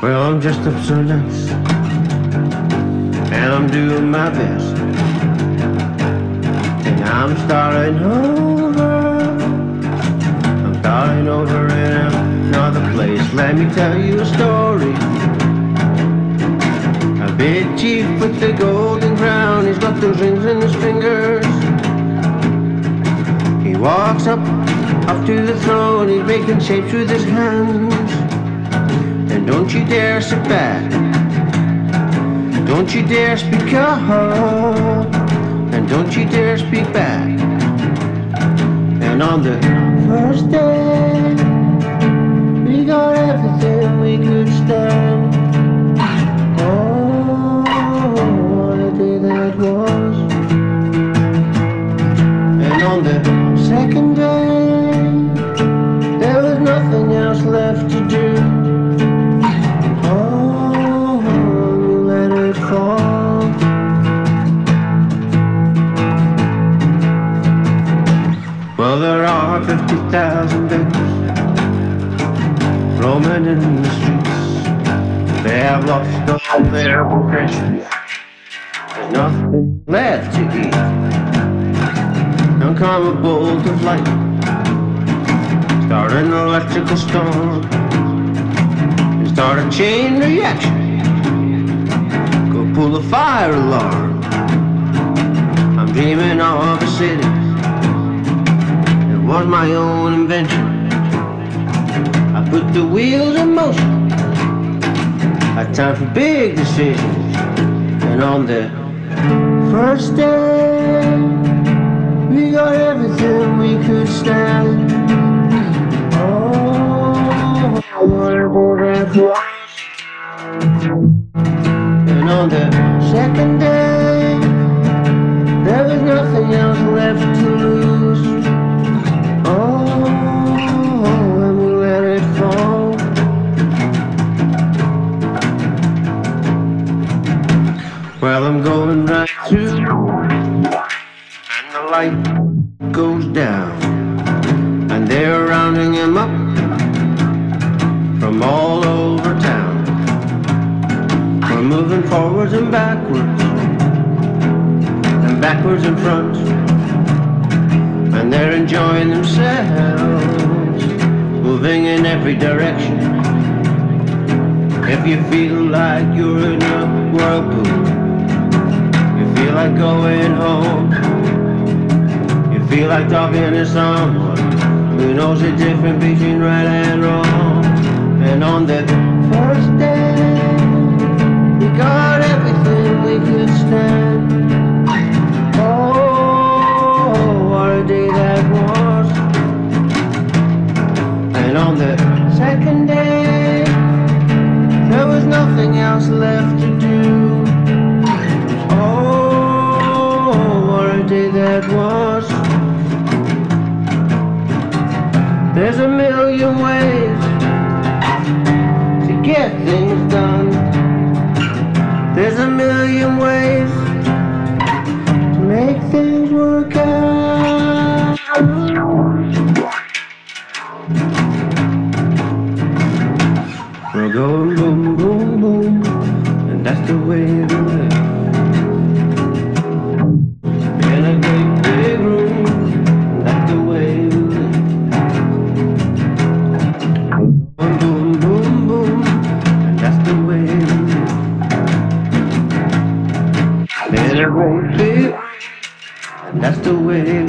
Well, I'm just so nice, and I'm doing my best, and I'm starting over. I'm starting over in another place. Let me tell you a story. A big chief with the golden crown, he's got those rings in his fingers. He walks up, up to the throne, he's making shapes with his hands. And don't you dare sit back. Don't you dare speak up. And don't you dare speak back. And on the first day, we got everything we could stand. Oh, what a day that was. Roaming in the streets. They have lost all their possessions. There's nothing left to eat. Bolt of light. Start an electrical storm. Start a chain reaction. Go pull a fire alarm. I'm dreaming of a city. It was my own invention. Put the wheels in motion. Time for big decisions. And on the first day, we got everything we could stand. Oh, Well, I'm going right through, and the light goes down, and they're rounding him up from all over town. We're moving forwards and backwards, and backwards and front, and they're enjoying themselves, moving in every direction. If you feel like you're in a whirlpool, like going home. You feel like talking to someone who knows the difference between right and wrong. And on the first day, we got everything we could stand. Oh, what a day that was. And on the second day, there was nothing else left to do. There's a million ways to get things done. There's a million ways to make things work out. We're going boom, boom, boom, and that's the way we live. That's the way.